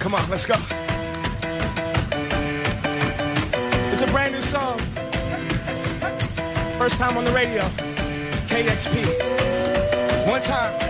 Come on, let's go. It's a brand new song. First time on the radio. KXP. One time.